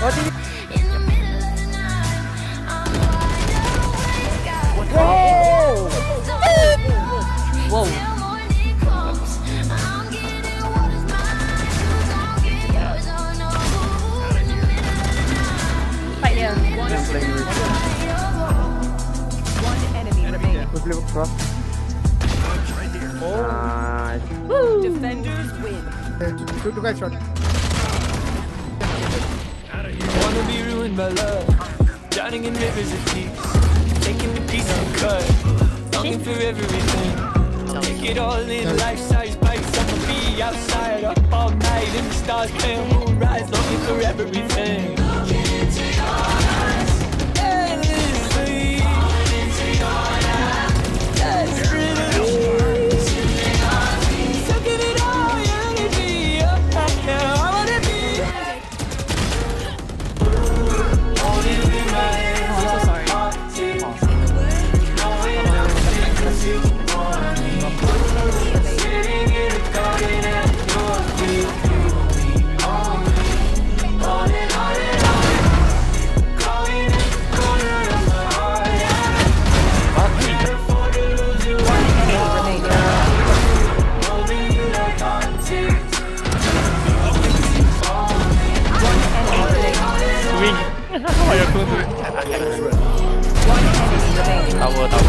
What do you Whoa! Whoa. Fight here. Just playing with One enemy remaining. with little cross. Nice. Defenders win. Shoot the guy shot. Wanna be ruined by love, drowning in rivers of tears, taking the piece of cut, longing for everything. Take it all in life-size bites. I'ma be outside up all night in the stars, playing moonrise, longing for everything. 打我！打我！